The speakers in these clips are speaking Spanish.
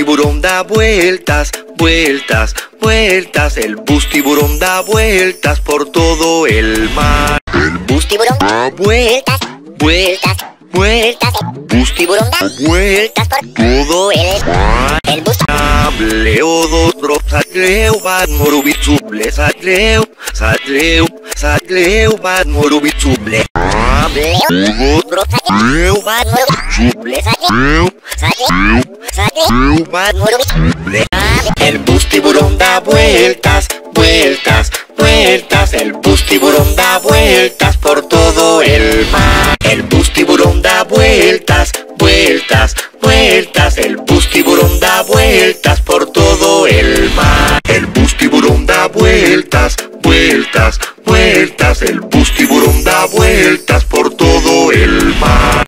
tiburón da vueltas, vueltas, vueltas. El bus tiburón da vueltas por todo el mar. El bus tiburón da vueltas, vueltas, vueltas. El bus tiburón da vueltas por todo el mar. El bus dos satleu bad morubitsuble satleu satleu satleu bad bad satleu El bus tiburón da vueltas, vueltas, vueltas. El bus tiburón da vueltas por todo el mar. El bus tiburón da vueltas, vueltas, vueltas. El bus tiburón da vueltas por todo el mar. El bus tiburón da vueltas, vueltas, vueltas. El bus tiburón da vueltas por todo el mar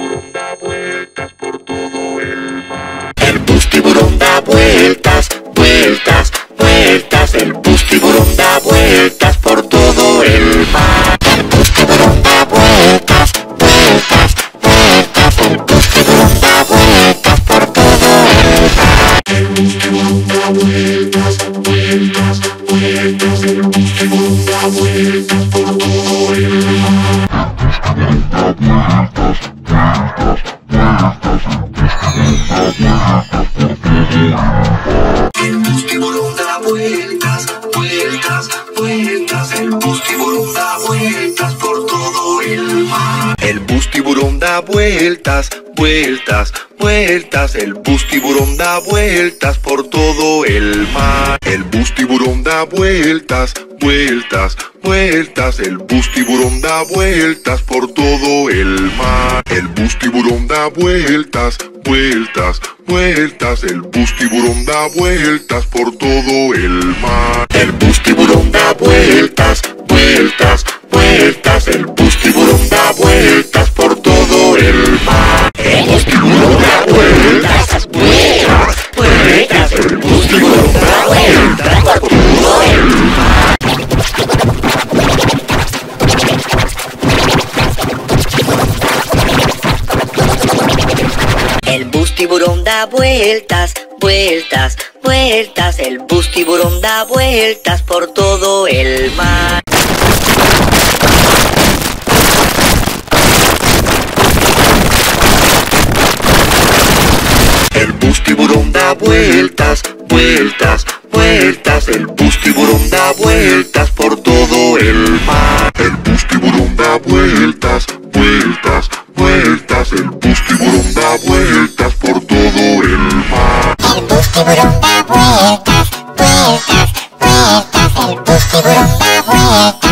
tiburón da vueltas por todo el mar El bus tiburón da vueltas, vueltas, vueltas El bus tiburón da vueltas por todo el mar El bus tiburón da vueltas, vueltas, vueltas El bus tiburón da vueltas por todo el mar El bus tiburón da vueltas, vueltas, vueltas El bus tiburón da vueltas por todo el mar El tiburón da vueltas, vueltas, vueltas. El tiburón da vueltas por todo el mar. El bus tiburón da vueltas, vueltas, vueltas. El bus tiburón da vueltas por todo el mar. El bus tiburón da vueltas, vueltas, vueltas. El bus tiburón da vueltas por todo el mar. El bus tiburón da vueltas, vueltas, vueltas. El bus tiburón da vueltas por todo el mar. El bus tiburón da vueltas, vueltas, vueltas, vueltas. El bus tiburón da vueltas por todo el mar. El bus tiburón da vueltas, vueltas, vueltas. El bus tiburón da vueltas por todo el mar. El bus tiburón da vueltas, vueltas, vueltas. El bus tiburón vueltas, vueltas. El bus tiburón da vueltas